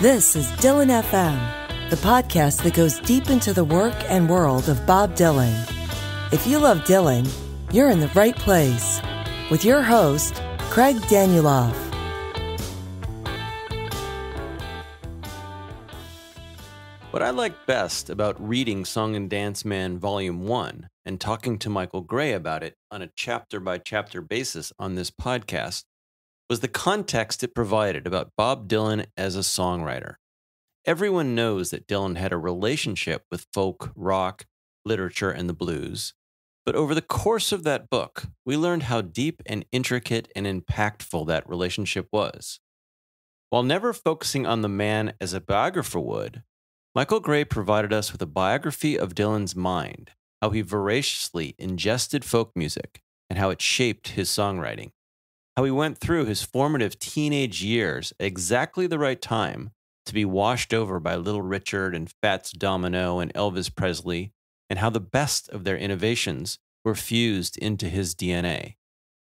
This is Dylan FM, the podcast that goes deep into the work and world of Bob Dylan. If you love Dylan, you're in the right place. With your host, Craig Danuloff. What I like best about reading Song and Dance Man Volume 1 and talking to Michael Gray about it on a chapter by chapter basis on this podcast was the context it provided about Bob Dylan as a songwriter. Everyone knows that Dylan had a relationship with folk, rock, literature, and the blues. But over the course of that book, we learned how deep and intricate and impactful that relationship was. While never focusing on the man as a biographer would, Michael Gray provided us with a biography of Dylan's mind, how he voraciously ingested folk music, and how it shaped his songwriting how he went through his formative teenage years exactly the right time to be washed over by Little Richard and Fats Domino and Elvis Presley, and how the best of their innovations were fused into his DNA.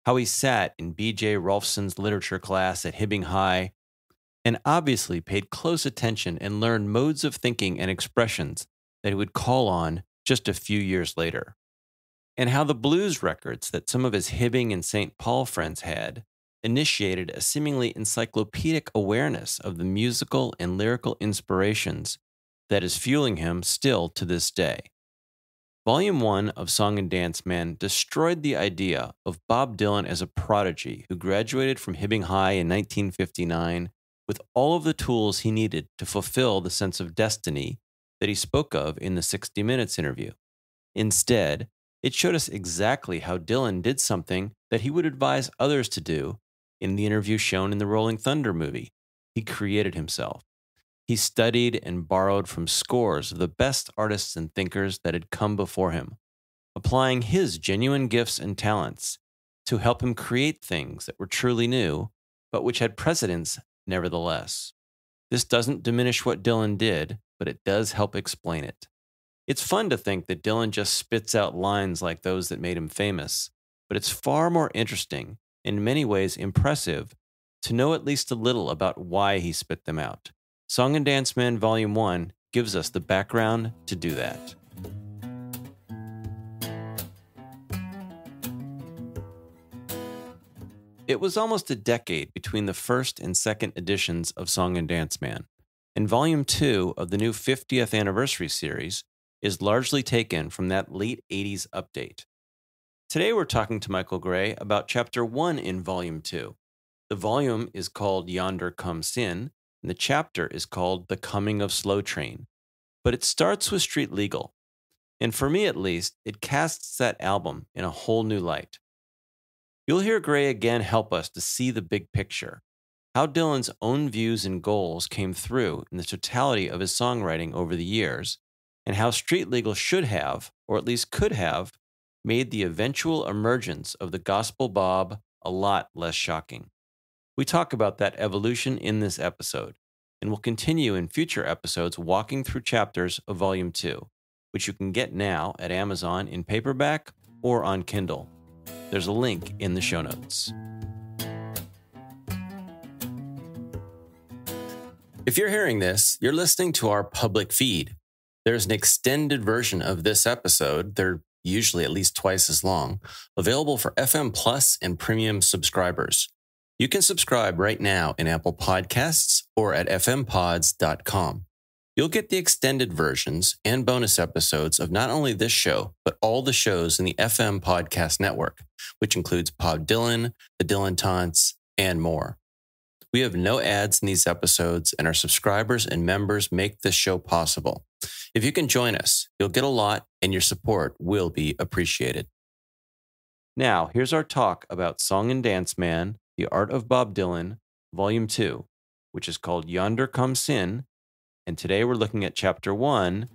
How he sat in B.J. Rolfzen's literature class at Hibbing High and obviously paid close attention and learned modes of thinking and expressions that he would call on just a few years later and how the blues records that some of his Hibbing and St. Paul friends had initiated a seemingly encyclopedic awareness of the musical and lyrical inspirations that is fueling him still to this day. Volume 1 of Song and Dance Man destroyed the idea of Bob Dylan as a prodigy who graduated from Hibbing High in 1959 with all of the tools he needed to fulfill the sense of destiny that he spoke of in the 60 Minutes interview. Instead, it showed us exactly how Dylan did something that he would advise others to do in the interview shown in the Rolling Thunder movie. He created himself. He studied and borrowed from scores of the best artists and thinkers that had come before him, applying his genuine gifts and talents to help him create things that were truly new, but which had precedence nevertheless. This doesn't diminish what Dylan did, but it does help explain it. It's fun to think that Dylan just spits out lines like those that made him famous, but it's far more interesting, in many ways impressive, to know at least a little about why he spit them out. Song and Dance Man Volume 1 gives us the background to do that. It was almost a decade between the first and second editions of Song and Dance Man. In Volume 2 of the new 50th anniversary series, is largely taken from that late 80s update. Today we're talking to Michael Gray about Chapter 1 in Volume 2. The volume is called Yonder Comes Sin, and the chapter is called The Coming of Slow Train. But it starts with Street Legal. And for me at least, it casts that album in a whole new light. You'll hear Gray again help us to see the big picture, how Dylan's own views and goals came through in the totality of his songwriting over the years, and how street legal should have, or at least could have, made the eventual emergence of the gospel bob a lot less shocking. We talk about that evolution in this episode, and we'll continue in future episodes walking through chapters of Volume 2, which you can get now at Amazon in paperback or on Kindle. There's a link in the show notes. If you're hearing this, you're listening to our public feed there's an extended version of this episode. They're usually at least twice as long, available for FM Plus and premium subscribers. You can subscribe right now in Apple Podcasts or at fmpods.com. You'll get the extended versions and bonus episodes of not only this show, but all the shows in the FM Podcast Network, which includes Bob Dylan, The Dylan Taunts, and more. We have no ads in these episodes, and our subscribers and members make this show possible. If you can join us, you'll get a lot, and your support will be appreciated. Now, here's our talk about Song and Dance Man, The Art of Bob Dylan, Volume 2, which is called Yonder Comes Sin. And today we're looking at Chapter 1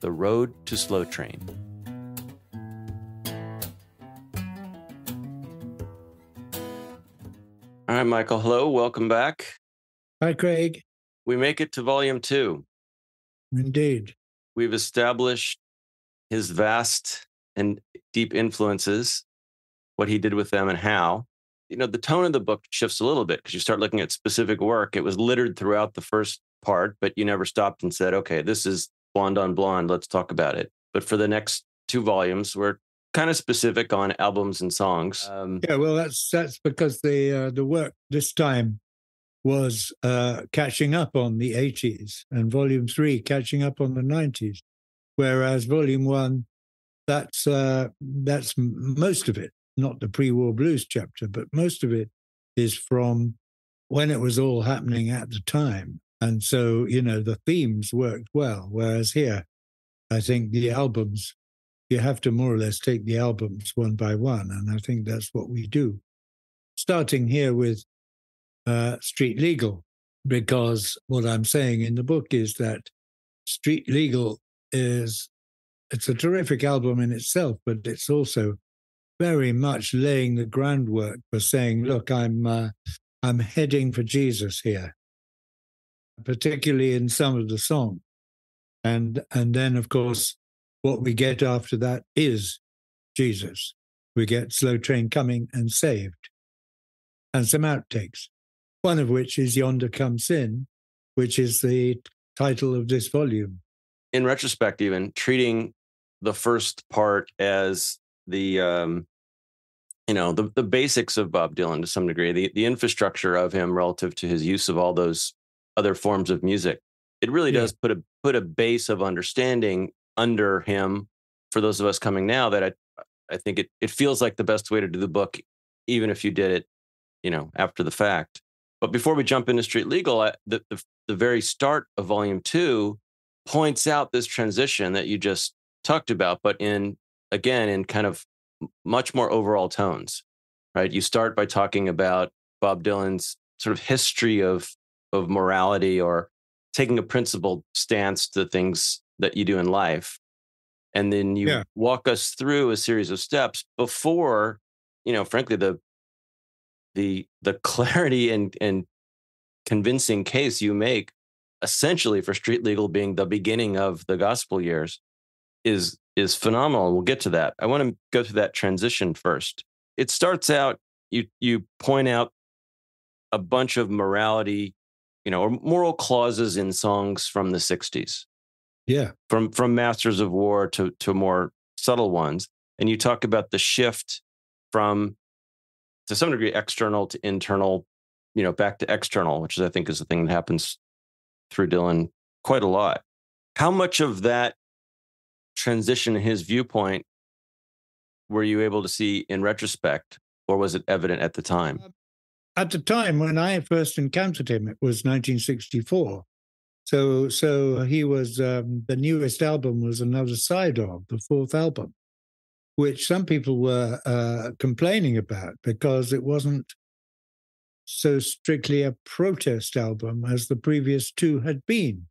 The Road to Slow Train. All right, Michael. Hello. Welcome back. Hi, Craig. We make it to volume two. Indeed. We've established his vast and deep influences, what he did with them, and how. You know, the tone of the book shifts a little bit because you start looking at specific work. It was littered throughout the first part, but you never stopped and said, okay, this is Blonde on Blonde. Let's talk about it. But for the next two volumes, we're kind of specific on albums and songs. Um, yeah, well, that's that's because the uh, the work this time was uh, catching up on the 80s, and Volume Three catching up on the 90s, whereas Volume One, that's uh, that's most of it, not the pre-war blues chapter, but most of it is from when it was all happening at the time. And so, you know, the themes worked well. Whereas here, I think the albums you have to more or less take the albums one by one. And I think that's what we do. Starting here with uh, Street Legal, because what I'm saying in the book is that Street Legal is it's a terrific album in itself, but it's also very much laying the groundwork for saying, look, I'm uh, I'm heading for Jesus here, particularly in some of the songs. And and then of course what we get after that is Jesus. We get Slow Train Coming and Saved, and some outtakes, one of which is Yonder Comes Sin, which is the title of this volume. In retrospect, even treating the first part as the um, you know the, the basics of bob dylan to some degree the, the infrastructure of him relative to his use of all those other forms of music it really yeah. does put a put a base of understanding under him for those of us coming now that I I think it it feels like the best way to do the book, even if you did it, you know, after the fact. But before we jump into Street Legal, I, the, the the very start of Volume Two points out this transition that you just talked about, but in again in kind of much more overall tones, right? You start by talking about Bob Dylan's sort of history of of morality or taking a principled stance to things that you do in life and then you yeah. walk us through a series of steps before you know frankly the the the clarity and and convincing case you make essentially for street legal being the beginning of the gospel years is is phenomenal we'll get to that. I want to go through that transition first. It starts out you you point out a bunch of morality you know or moral clauses in songs from the 60s yeah. From from Masters of War to to more subtle ones. And you talk about the shift from to some degree external to internal, you know, back to external, which is I think is the thing that happens through Dylan quite a lot. How much of that transition in his viewpoint were you able to see in retrospect, or was it evident at the time? Uh, at the time when I first encountered him, it was 1964. So so he was um, the newest album was another side of the fourth album, which some people were uh, complaining about because it wasn't so strictly a protest album as the previous two had been.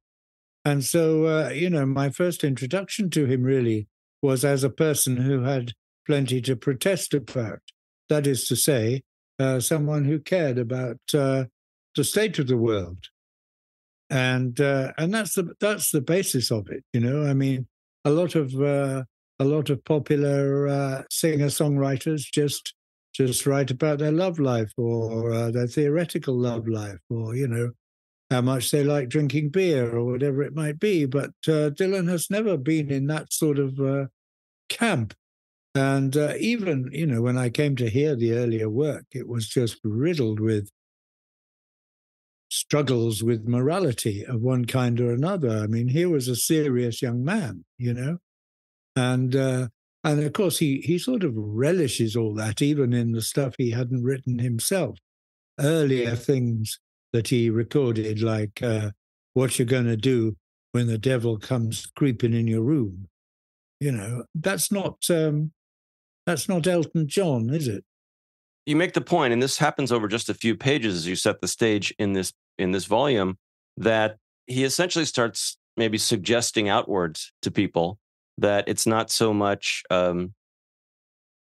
And so, uh, you know, my first introduction to him really was as a person who had plenty to protest about. That is to say, uh, someone who cared about uh, the state of the world and uh, and that's the that's the basis of it. You know, I mean, a lot of uh, a lot of popular uh, singer songwriters just just write about their love life or uh, their theoretical love life, or you know, how much they like drinking beer or whatever it might be. But uh, Dylan has never been in that sort of uh, camp. And even, you know, when I came to hear the earlier work, it was just riddled with struggles with morality of one kind or another. I mean, he was a serious young man, you know, and uh, and of course he he sort of relishes all that, even in the stuff he hadn't written himself. Earlier things that he recorded, like uh, "What You're Going to Do When the Devil Comes Creeping in Your Room," you know, that's not um, that's not Elton John, is it? you make the point, and this happens over just a few pages as you set the stage in this in this volume, that he essentially starts maybe suggesting outwards to people that it's not so much um,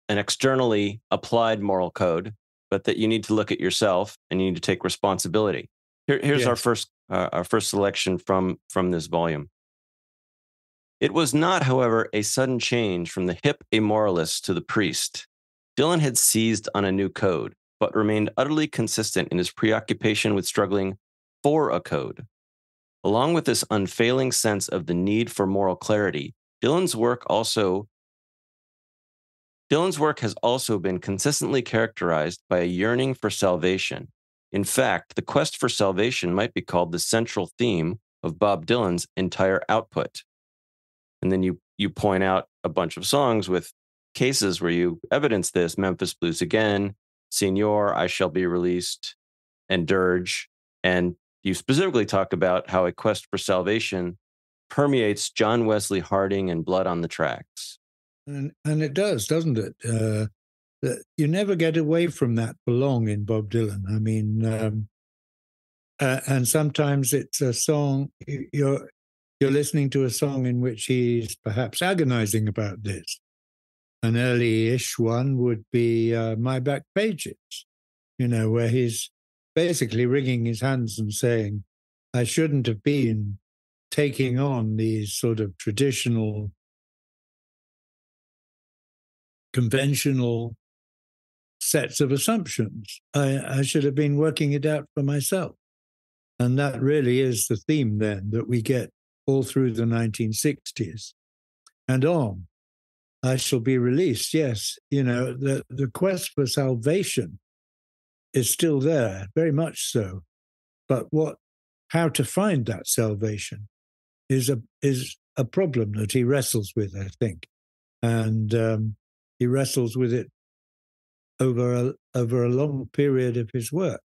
an externally applied moral code, but that you need to look at yourself and you need to take responsibility. Here, here's yes. our first uh, our first selection from from this volume. It was not, however, a sudden change from the hip amoralist to the priest. Dylan had seized on a new code, but remained utterly consistent in his preoccupation with struggling for a code. Along with this unfailing sense of the need for moral clarity, Dylan's work also Dylan's work has also been consistently characterized by a yearning for salvation. In fact, the quest for salvation might be called the central theme of Bob Dylan's entire output. And then you you point out a bunch of songs with cases where you evidence this Memphis Blues again, Senor, I Shall Be Released, and Dirge. And you specifically talk about how a quest for salvation permeates John Wesley Harding and Blood on the Tracks. And, and it does, doesn't it? Uh, you never get away from that for long in Bob Dylan. I mean, um, uh, and sometimes it's a song you're you're listening to a song in which he's perhaps agonizing about this. An early-ish one would be uh, "My Back Pages," you know, where he's basically wringing his hands and saying, I shouldn't have been taking on these sort of traditional, conventional sets of assumptions. I, I should have been working it out for myself. And that really is the theme then that we get all through the 1960s and on. I shall be released. Yes, you know, the, the quest for salvation is still there, very much so. But what, how to find that salvation is a is a problem that he wrestles with, I think, and um, he wrestles with it over a over a long period of his work,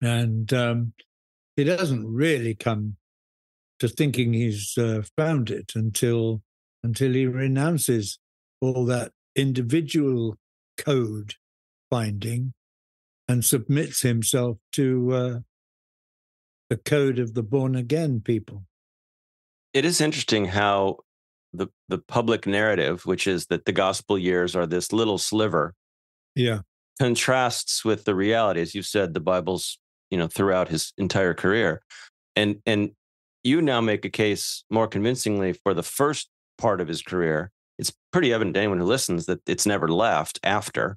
and um, he doesn't really come to thinking he's uh, found it until until he renounces all that individual code finding and submits himself to uh, the code of the born again people. It is interesting how the the public narrative, which is that the gospel years are this little sliver, yeah, contrasts with the reality. As you've said, the Bible's you know throughout his entire career, and and you now make a case more convincingly for the first part of his career. It's pretty evident to anyone who listens that it's never left after.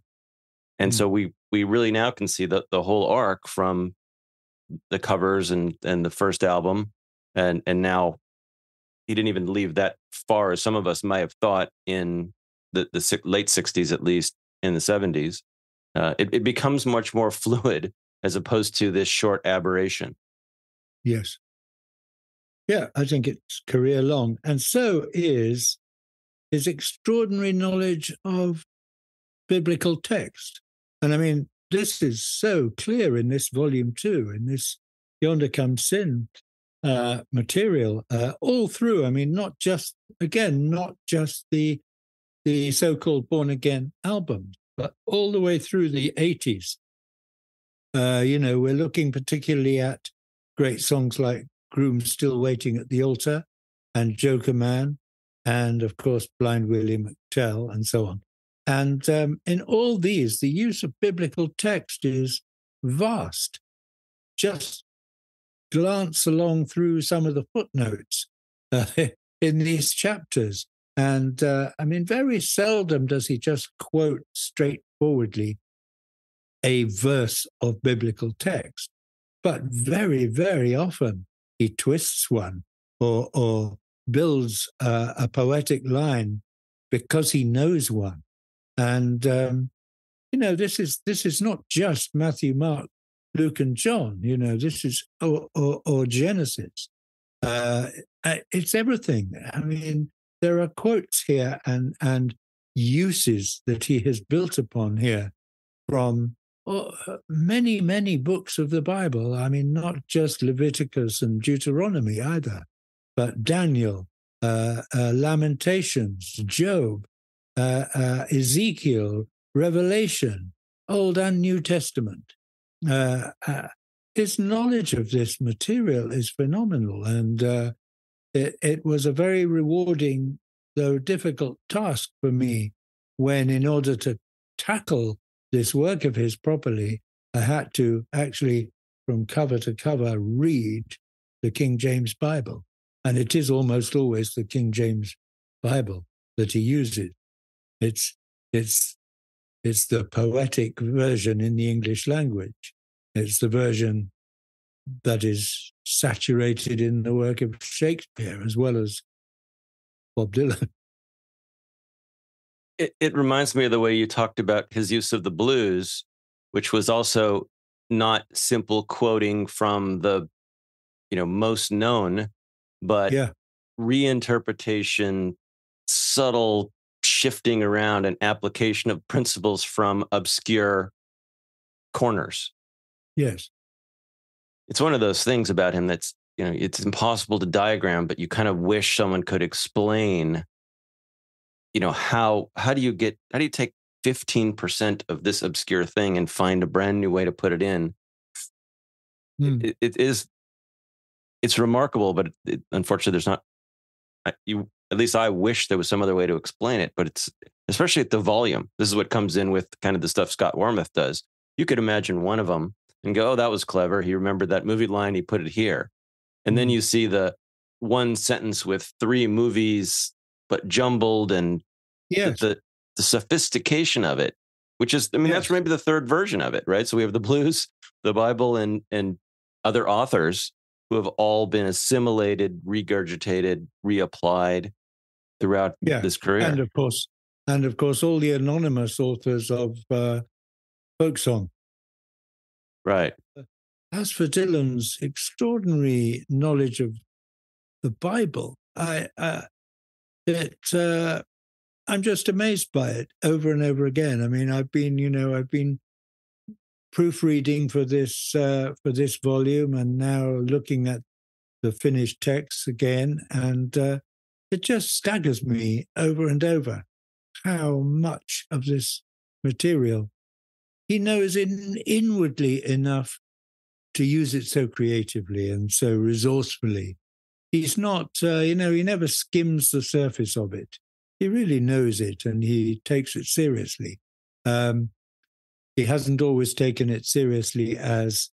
And mm-hmm. so we we really now can see the the whole arc from the covers and and the first album and and now he didn't even leave that far as some of us might have thought in the the late 60s at least in the 70s uh, it, it becomes much more fluid as opposed to this short aberration yes yeah i think it's career long and so is his extraordinary knowledge of biblical text and I mean, this is so clear in this volume two, in this Yonder Comes Sin uh, material, uh, all through. I mean, not just again, not just the the so-called born again albums, but all the way through the 80s. Uh, you know, we're looking particularly at great songs like Groom Still Waiting at the Altar and Jokerman, and of course, Blind Willie McTell, and so on. And um, in all these, the use of biblical text is vast. Just glance along through some of the footnotes uh, in these chapters. And uh, I mean, very seldom does he just quote straightforwardly a verse of biblical text, but very, very often he twists one or, or builds uh, a poetic line because he knows one. And um, you know, this is this is not just Matthew, Mark, Luke, and John. You know, this is or, or, or Genesis. Uh, it's everything. I mean, there are quotes here and and uses that he has built upon here from many many books of the Bible. I mean, not just Leviticus and Deuteronomy either, but Daniel, uh, uh, Lamentations, Job, uh, uh, Ezekiel, Revelation, Old and New Testament. Uh, uh, his knowledge of this material is phenomenal, and uh, it, it was a very rewarding, though difficult, task for me when, in order to tackle this work of his properly, I had to actually, from cover to cover, read the King James Bible. And it is almost always the King James Bible that he uses. It's it's it's the poetic version in the English language. It's the version that is saturated in the work of Shakespeare as well as Bob Dylan. It, it reminds me of the way you talked about his use of the blues, which was also not simple quoting from the you know most known but yeah. reinterpretation subtle shifting around and application of principles from obscure corners yes it's one of those things about him that's you know it's impossible to diagram but you kind of wish someone could explain you know how how do you get how do you take 15% of this obscure thing and find a brand new way to put it in Hmm. it, it is it's remarkable but it, unfortunately there's not I- you at least i wish there was some other way to explain it but it's especially at the volume this is what comes in with kind of the stuff scott warmuth does you could imagine one of them and go oh that was clever he remembered that movie line he put it here and then Mhm. you see the one sentence with three movies but jumbled and Yes. the the sophistication of it, which is I mean that's maybe the third version of it, right? So we have the blues, the Bible, and and other authors who have all been assimilated, regurgitated, reapplied throughout Yeah, this career. and of course, and of course, all the anonymous authors of uh, folk song. right. As for Dylan's extraordinary knowledge of the Bible, I uh, it uh, I'm just amazed by it over and over again. I mean, I've been, you know, I've been proofreading for this uh, for this volume, and now looking at the finished text again, and uh, it just staggers me over and over how much of this material he knows in, inwardly enough to use it so creatively and so resourcefully. He's not, uh, you know, he never skims the surface of it. He really knows it and he takes it seriously. Um, he hasn't always taken it seriously as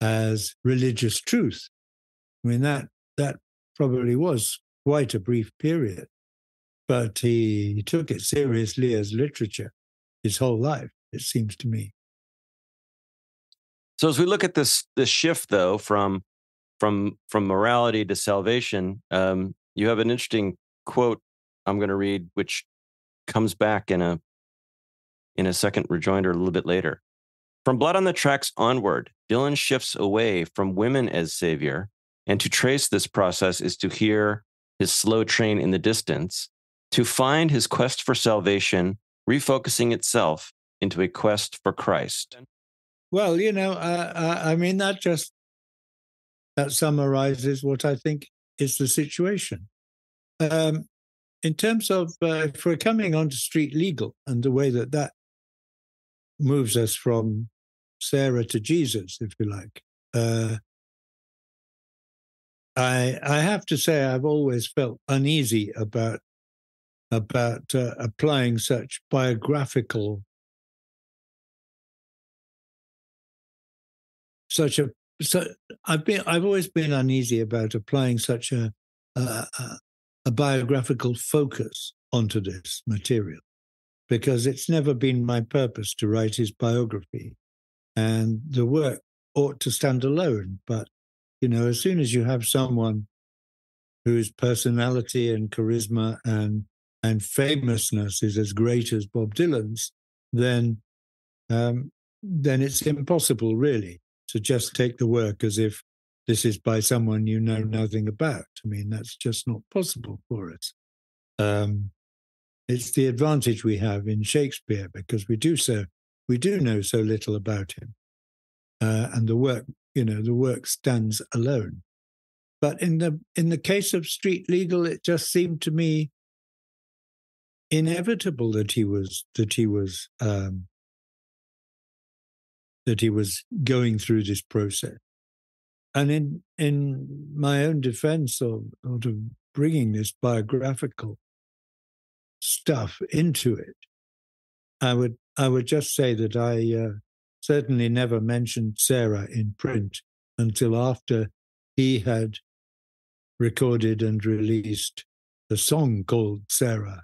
as religious truth. I mean that that probably was quite a brief period, but he, he took it seriously as literature his whole life. It seems to me. So as we look at this this shift though from from from morality to salvation, um, you have an interesting quote I'm going to read, which comes back in a in a second rejoinder a little bit later. From Blood on the Tracks onward, Dylan shifts away from women as savior, and to trace this process is to hear his slow train in the distance, to find his quest for salvation refocusing itself into a quest for Christ. Well, you know, uh, I mean, that just that summarizes what I think is the situation. Um, in terms of uh, if we're coming onto street legal and the way that that moves us from Sarah to Jesus, if you like, uh, I I have to say I've always felt uneasy about about uh, applying such biographical such a so I've been I've always been uneasy about applying such a a, a, a biographical focus onto this material because it's never been my purpose to write his biography, and the work ought to stand alone. But you know, as soon as you have someone whose personality and charisma and and famousness is as great as Bob Dylan's, then um, then it's impossible really to just take the work as if this is by someone you know nothing about. I mean, that's just not possible for us. Um, it's the advantage we have in Shakespeare because we do so we do know so little about him, uh, and the work you know the work stands alone. But in the in the case of Street Legal, it just seemed to me inevitable that he was that he was um, that he was going through this process. And in in my own defense of, of bringing this biographical stuff into it, I would I would just say that I uh, certainly never mentioned Sarah in print until after he had recorded and released a song called Sarah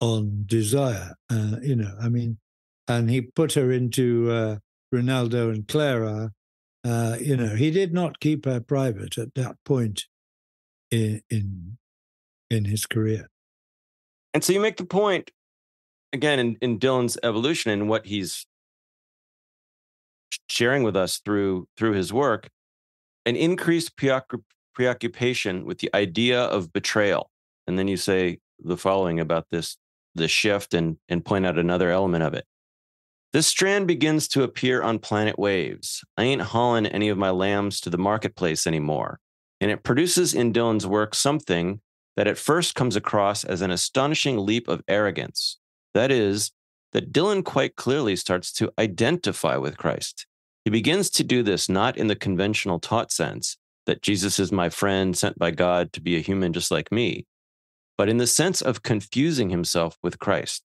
on Desire. Uh, you know, I mean, and he put her into uh, Renaldo and Clara Uh, you know, he did not keep her private at that point in in, in his career. And so you make the point again in, in Dylan's evolution and what he's sharing with us through through his work, an increased preoccupation with the idea of betrayal. And then you say the following about this the shift and and point out another element of it. This strand begins to appear on planet waves. I ain't hauling any of my lambs to the marketplace anymore. And it produces in Dylan's work something that at first comes across as an astonishing leap of arrogance. That is, that Dylan quite clearly starts to identify with Christ. He begins to do this not in the conventional taught sense that Jesus is my friend sent by God to be a human just like me, but in the sense of confusing himself with Christ.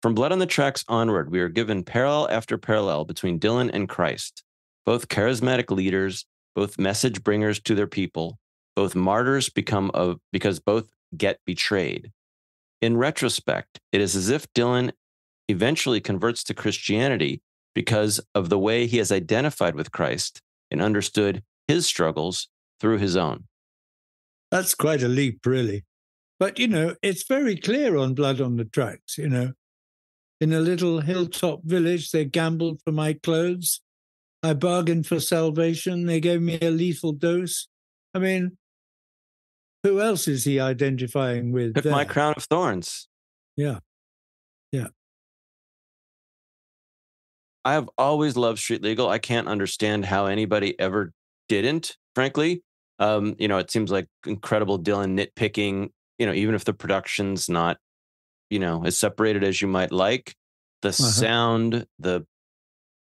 From Blood on the Tracks onward, we are given parallel after parallel between Dylan and Christ, both charismatic leaders, both message bringers to their people, both martyrs become of because both get betrayed. In retrospect, it is as if Dylan eventually converts to Christianity because of the way he has identified with Christ and understood his struggles through his own. That's quite a leap, really. But, you know, it's very clear on Blood on the Tracks, you know. In a little hilltop village, they gambled for my clothes. I bargained for salvation. They gave me a lethal dose. I mean, who else is he identifying with? Took there? my crown of thorns. Yeah. Yeah. I have always loved Street Legal. I can't understand how anybody ever didn't, frankly. Um, you know, it seems like incredible Dylan nitpicking, you know, even if the production's not, you know, as separated as you might like, the uh-huh. sound, the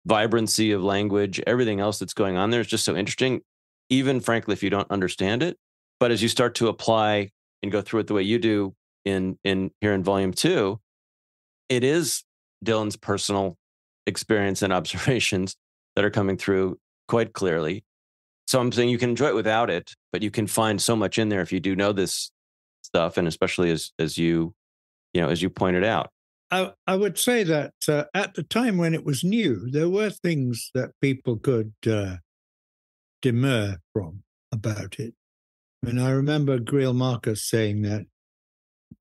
vibrancy of language, everything else that's going on there is just so interesting. Even frankly, if you don't understand it, but as you start to apply and go through it the way you do in in here in volume two, it is Dylan's personal experience and observations that are coming through quite clearly. So I'm saying you can enjoy it without it, but you can find so much in there if you do know this stuff, and especially as as you, you know, as you pointed out. I, I would say that uh, at the time when it was new, there were things that people could uh, demur from about it. And I remember Greil Marcus saying that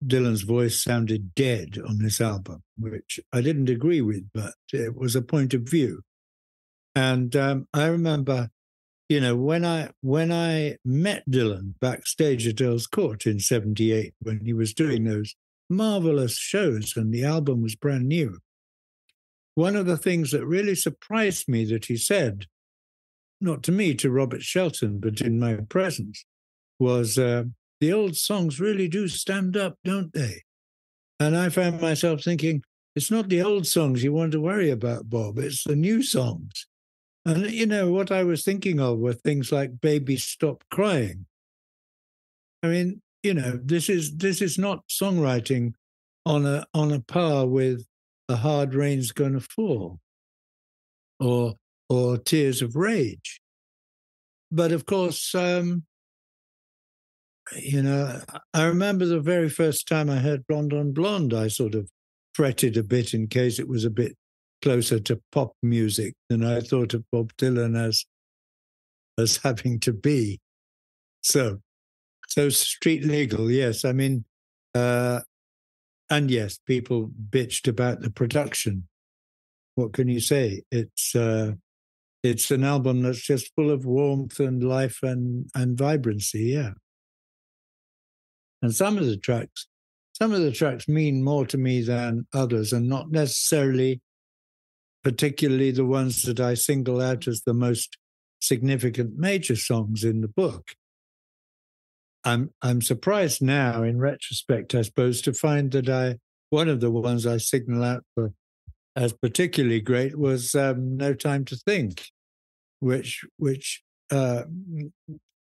Dylan's voice sounded dead on this album, which I didn't agree with, but it was a point of view. And um, I remember, you know, when I when I met Dylan backstage at Earl's Court in '78, when he was doing those marvelous shows and the album was brand new, one of the things that really surprised me that he said, not to me, to Robert Shelton, but in my presence, was. Uh, the old songs really do stand up, don't they? And I found myself thinking, it's not the old songs you want to worry about, Bob, it's the new songs. And, you know, what I was thinking of were things like Baby Stop Crying. I mean, you know, this is this is not songwriting on a on a par with a hard rain's gonna fall or or tears of rage. But of course, um, you know, I remember the very first time I heard Blonde on Blonde, I sort of fretted a bit in case it was a bit closer to pop music than I thought of Bob Dylan as as having to be. So, so street legal, yes. I mean, uh, and yes, people bitched about the production. What can you say? It's uh, it's an album that's just full of warmth and life and and vibrancy. Yeah. And some of the tracks, some of the tracks mean more to me than others, and not necessarily particularly the ones that I single out as the most significant major songs in the book. I'm I'm surprised now, in retrospect, I suppose, to find that I one of the ones I signal out for as particularly great was um, "No Time to Think," which which uh,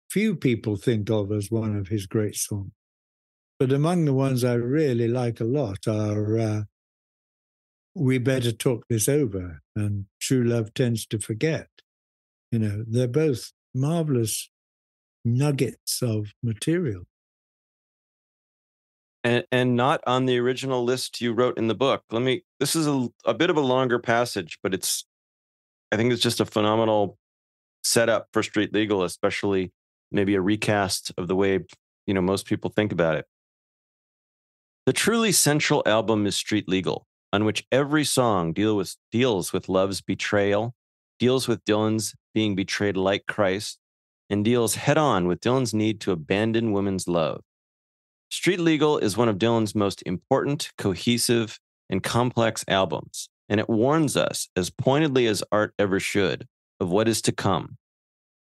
few people think of as one of his great songs. But among the ones I really like a lot are uh, We Better Talk This Over and True Love Tends to Forget. You know, they're both marvelous nuggets of material. And, and not on the original list you wrote in the book. Let me, this is a, a bit of a longer passage, but it's, I think it's just a phenomenal setup for Street Legal, especially maybe a recast of the way you know most people think about it. The truly central album is Street Legal, on which every song deal with, deals with love's betrayal, deals with Dylan's being betrayed like Christ, and deals head on with Dylan's need to abandon women's love. Street Legal is one of Dylan's most important, cohesive, and complex albums, and it warns us, as pointedly as art ever should, of what is to come.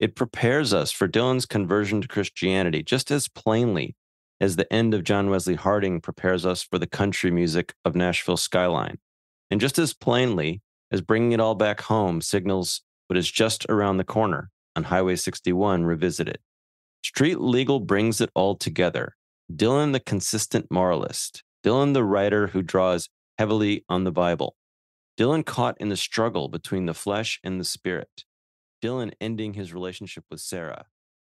It prepares us for Dylan's conversion to Christianity just as plainly as the end of John Wesley Harding prepares us for the country music of Nashville Skyline, and just as plainly as bringing it all back home signals what is just around the corner on Highway 61 Revisited. Street Legal brings it all together. Dylan, the consistent moralist, Dylan, the writer who draws heavily on the Bible, Dylan caught in the struggle between the flesh and the spirit, Dylan ending his relationship with Sarah,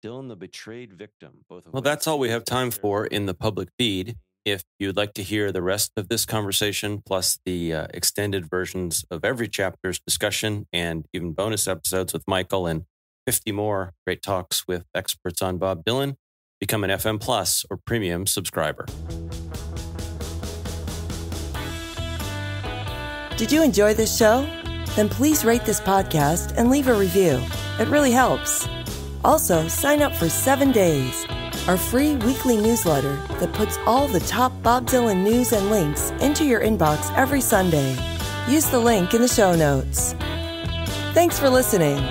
Dylan, the betrayed victim. Both well, that's all we have time for in the public feed. If you'd like to hear the rest of this conversation, plus the uh, extended versions of every chapter's discussion and even bonus episodes with Michael and 50 more great talks with experts on Bob Dylan, become an FM Plus or Premium subscriber. Did you enjoy this show? Then please rate this podcast and leave a review. It really helps. Also, sign up for Seven Days, our free weekly newsletter that puts all the top Bob Dylan news and links into your inbox every Sunday. Use the link in the show notes. Thanks for listening.